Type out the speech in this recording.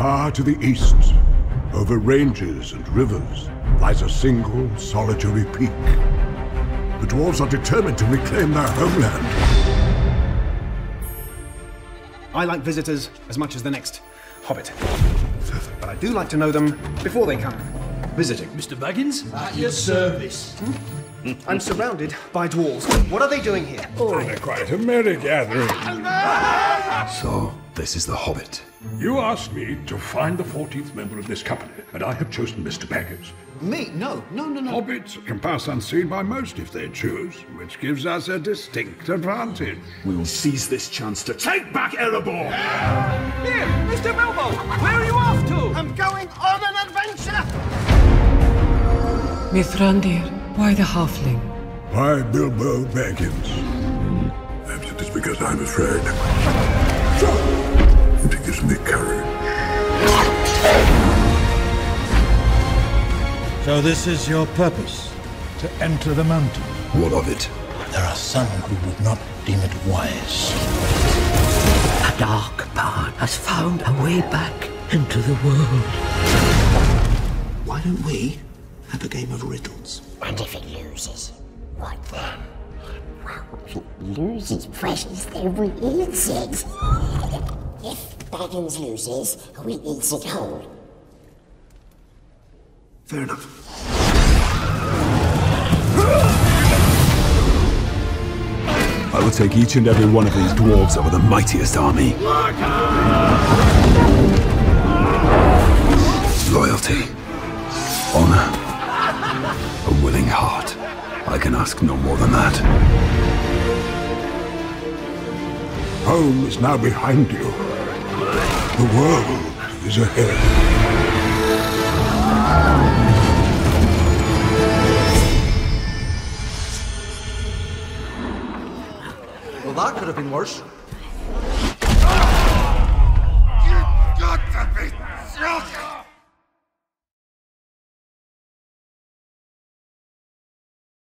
Far to the east, over ranges and rivers, lies a single solitary peak. The dwarves are determined to reclaim their homeland. I like visitors as much as the next hobbit. But I do like to know them before they come. Visiting. Mr. Baggins? At your service. Hmm? I'm surrounded by dwarves. What are they doing here? Oh, They're quite a merry gathering. So, this is the Hobbit. You asked me to find the 14th member of this company, and I have chosen Mr. Baggins. Me? No, no, no, no. Hobbits can pass unseen by most if they choose, which gives us a distinct advantage. We will seize this chance to take back Erebor! Here, Mr. Bilbo, where are you off to? I'm going on an adventure! Mithrandir, why the halfling? Why Bilbo Baggins? Perhaps it is because I'm afraid. So this is your purpose? To enter the mountain? What of it? There are some who would not deem it wise. A dark path has found a way back into the world. Why don't we have a game of riddles? And if it loses, what then? Well, if it loses precious, then we eat it. if Baggins loses, we eat it whole. Fair enough. I will take each and every one of these dwarves over the mightiest army. Loyalty, honor, a willing heart. I can ask no more than that. Home is now behind you. The world is ahead. Well, that could have been worse.